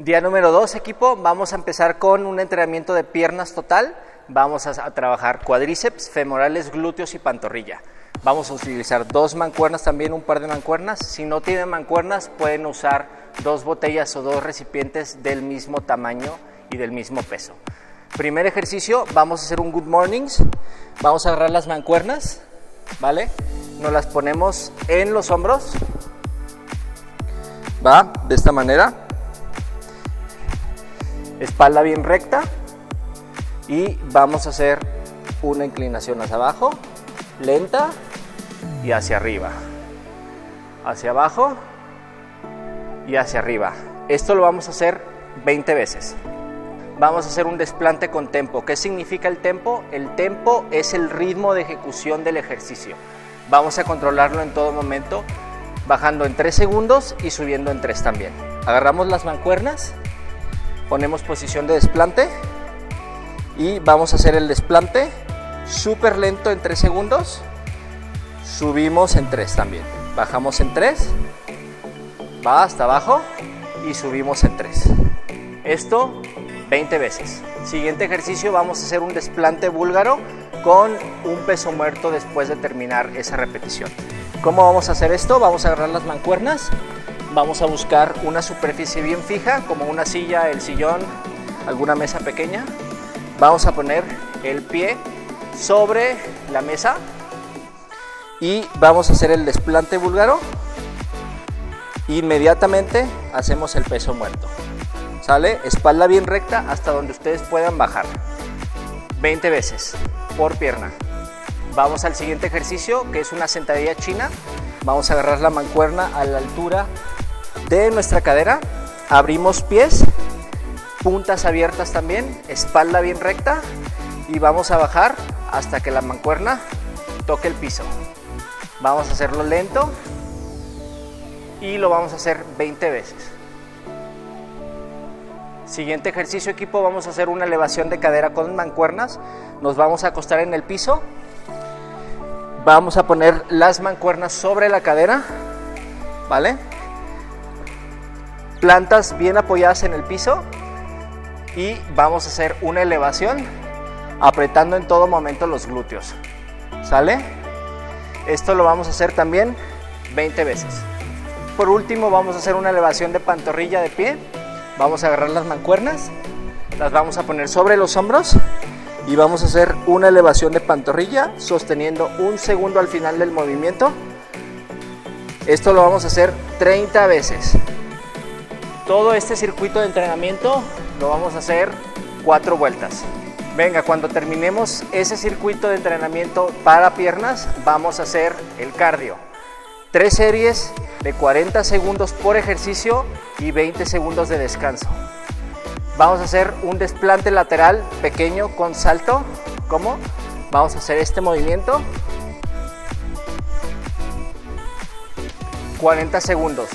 Día número 2, equipo, vamos a empezar con un entrenamiento de piernas total. Vamos a, trabajar cuádriceps, femorales, glúteos y pantorrilla. Vamos a utilizar dos mancuernas también, un par de mancuernas. Si no tienen mancuernas, pueden usar dos botellas o dos recipientes del mismo tamaño y del mismo peso. Primer ejercicio, vamos a hacer un good mornings. Vamos a agarrar las mancuernas, ¿vale? Nos las ponemos en los hombros. Va, de esta manera. Espalda bien recta. Y vamos a hacer una inclinación hacia abajo, lenta y hacia arriba. Hacia abajo y hacia arriba. Esto lo vamos a hacer 20 veces vamos a hacer un desplante con tempo. ¿Qué significa el tempo? El tempo es el ritmo de ejecución del ejercicio. Vamos a controlarlo en todo momento, bajando en 3 segundos y subiendo en 3 también. Agarramos las mancuernas, ponemos posición de desplante y vamos a hacer el desplante súper lento en 3 segundos. Subimos en 3 también. Bajamos en 3, va hasta abajo y subimos en 3. Esto 20 veces. Siguiente ejercicio vamos a hacer un desplante búlgaro con un peso muerto después de terminar esa repetición. ¿Cómo vamos a hacer esto? Vamos a agarrar las mancuernas, vamos a buscar una superficie bien fija como una silla, el sillón, alguna mesa pequeña. Vamos a poner el pie sobre la mesa y vamos a hacer el desplante búlgaro. Inmediatamente hacemos el peso muerto. ¿Sale? Espalda bien recta hasta donde ustedes puedan bajar. 20 veces por pierna. Vamos al siguiente ejercicio que es una sentadilla china. Vamos a agarrar la mancuerna a la altura de nuestra cadera. Abrimos pies, puntas abiertas también, espalda bien recta y vamos a bajar hasta que la mancuerna toque el piso. Vamos a hacerlo lento y lo vamos a hacer 20 veces. Siguiente ejercicio equipo, vamos a hacer una elevación de cadera con mancuernas. Nos vamos a acostar en el piso. Vamos a poner las mancuernas sobre la cadera, ¿vale? Plantas bien apoyadas en el piso y vamos a hacer una elevación apretando en todo momento los glúteos. ¿Sale? Esto lo vamos a hacer también 20 veces. Por último vamos a hacer una elevación de pantorrilla de pie Vamos a agarrar las mancuernas, las vamos a poner sobre los hombros y vamos a hacer una elevación de pantorrilla sosteniendo un segundo al final del movimiento. Esto lo vamos a hacer 30 veces. Todo este circuito de entrenamiento lo vamos a hacer cuatro vueltas. Venga, cuando terminemos ese circuito de entrenamiento para piernas, vamos a hacer el cardio. Tres series de 40 segundos por ejercicio y 20 segundos de descanso. Vamos a hacer un desplante lateral pequeño con salto. ¿Cómo? Vamos a hacer este movimiento. 40 segundos.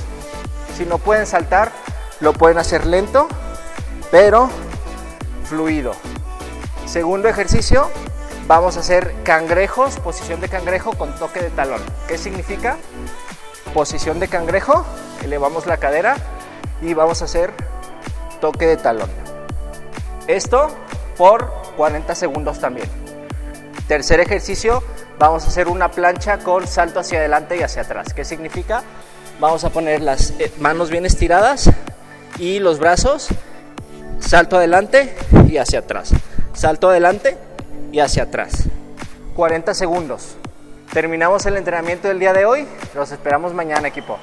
Si no pueden saltar, lo pueden hacer lento, pero fluido. Segundo ejercicio, vamos a hacer cangrejos, posición de cangrejo con toque de talón. ¿Qué significa? posición de cangrejo, elevamos la cadera y vamos a hacer toque de talón. Esto por 40 segundos también. Tercer ejercicio, vamos a hacer una plancha con salto hacia adelante y hacia atrás. ¿Qué significa? Vamos a poner las eh, manos bien estiradas y los brazos, salto adelante y hacia atrás. Salto adelante y hacia atrás. 40 segundos. Terminamos el entrenamiento del día de hoy. Los esperamos mañana, equipo.